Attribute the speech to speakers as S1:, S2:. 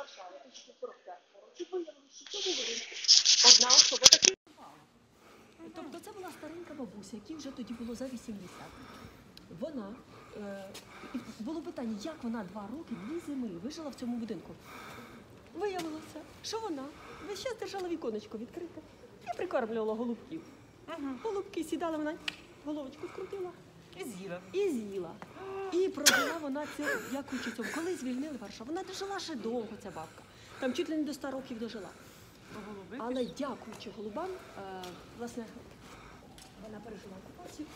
S1: Варшави 1945 році виявилося, що в цьому одна особа таки
S2: Тобто це була старенька бабуся, якій вже тоді було за 80. Вона е, було питання, як вона два роки, дві зими вижила в цьому будинку. Виявилося, що вона весь час держала віконечко відкрите і прикормлювала голубків. Голубки сідали, вона головочку скрутила
S3: І з'їла.
S2: і з'їла. І прожила вона це, дякуючи цьому. Коли звільнили Варшаву, вона дожила ще довго, ця бабка. Там чуть ли не до 100 років дожила. Але дякуючи голубам, е, власне, вона пережила окупацію